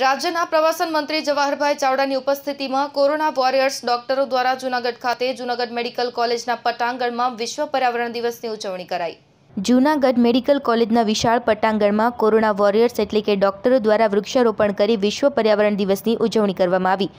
રાજ્યના પ્રવાસન મંત્રી જવાહરભાઈ ચાવડાની ઉપસ્થિતિમાં કોરોના વોરિયર્સ ડોક્ટરો દ્વારા જૂનાગઢ ખાતે જૂનાગઢ મેડિકલ કોલેજના પટાંગણમાં વિશ્વ પર્યાવરણ દિવસની ઉજવણી કરાઈ. જૂનાગઢ મેડિકલ કોલેજના વિશાળ પટાંગણમાં કોરોના વોરિયર્સ એટલે કે ડોક્ટરો દ્વારા વૃક્ષારોપણ કરી વિશ્વ પર્યાવરણ દિવસની ઉજવણી કરવામાં આવી.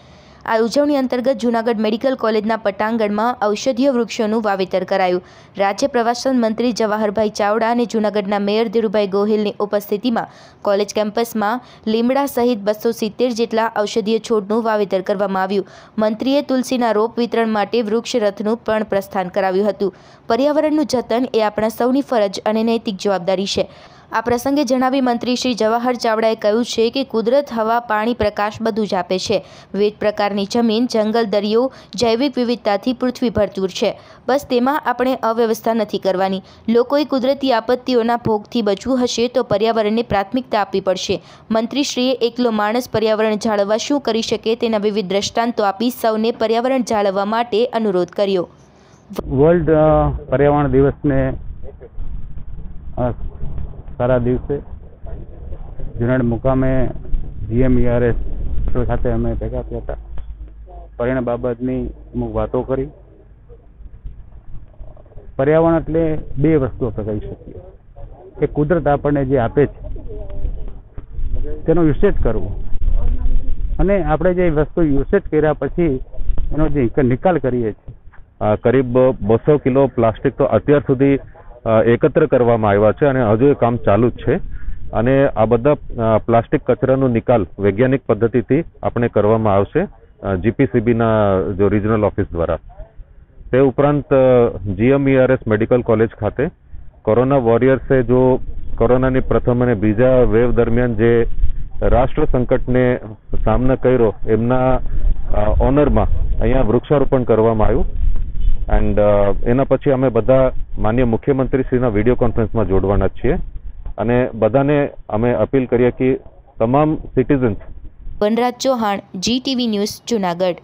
આ ઉજવણી અંતર્ગત જૂનાગઢ મેડિકલ કોલેજના પટાંગણમાં ઔષધીય વૃક્ષોનું વાવેતર કરાયું. રાજ્ય પ્રવાસન મંત્રી જવાહરભાઈ ચાવડા અને જૂનાગઢના મેયર ધીરુભાઈ ગોહિલની ઉપસ્થિતિમાં કોલેજ કેમ્પસમાં લીમડા સહિત બસો સિત્તેર જેટલા ઔષધીય છોડનું વાવેતર કરવામાં આવ્યું. મંત્રીએ તુલસીના રોપ વિતરણ માટે વૃક્ષ રથનું પણ પ્રસ્થાન કરાવ્યું હતું. પર્યાવરણનું જતન એ આપણા સૌની ફરજ અને નૈતિક જવાબદારી છે. આ પ્રસંગે જણાવી મંત્રી શ્રી જવાહર ચાવડાએ કહ્યું છે કે કુદરત, હવા, પાણી, પ્રકાશ બધું જ આપે છે. વિવિધ પ્રકારની જમીન, જંગલ, દરિયો, જૈવિક વિવિધતાથી પૃથ્વી ભરતૂર છે. બસ તેમાં આપણે અવ્યવસ્થા નથી કરવાની. લોકોએ કુદરતી આપત્તિઓના ભોગથી બચવું હશે તો પર્યાવરણને પ્રાથમિકતા આપવી પડશે. મંત્રીશ્રીએ એકલો માણસ પર્યાવરણ જાળવવા શું કરી શકે તેના વિવિધ દ્રષ્ટાંતો આપી સૌને પર્યાવરણ જાળવવા માટે અનુરોધ કર્યો. વર્લ્ડ પર્યાવરણ દિવસને સારા દિવસે જુનાડ મુકામે જીએમઈઆરએસ ખાતે અમે ભેગા થયા હતા. પર્યાવરણ બાબતની અમુક વાતો કરી. પર્યાવરણ એટલે બે વસ્તુ આપણે કહી શકીએ. કે કુદરત આપણને જે આપે છે, તેનો યુસેજ કરવો. અને આપણે જે વસ્તુ યુસેજ કર્યા પછી એનો જે નિકાલ કરીએ છીએ. કરીબ બસો કિલો પ્લાસ્ટિક તો અત્યાર સુધી એકત્ર કરવામાં આવ્યા છે અને હજુ એ કામ ચાલુ જ છે. અને આ બધા પ્લાસ્ટિક કચરાનો નિકાલ વૈજ્ઞાનિક પદ્ધતિથી આપણે કરવામાં આવશે જીપીસીબીના જો રિજનલ ઓફિસ દ્વારા. તે ઉપરાંત જીએમઈઆરએસ મેડિકલ કોલેજ ખાતે કોરોના વોરિયર્સે જો કોરોનાની પ્રથમ અને બીજા વેવ દરમિયાન જે રાષ્ટ્ર સંકટને સામનો કર્યો, એમના ઓનરમાં અહીંયા વૃક્ષારોપણ કરવામાં આવ્યું. એન્ડ એના પછી અમે બધા માન્ય મુખ્યમંત્રીશ્રીના વીડિયો કોન્ફરન્સમાં જોડવાના છીએ. અને બધાને અમે અપીલ કરીએ કે તમામ citizens Vanraj Chauhan ji TV news Junagadh.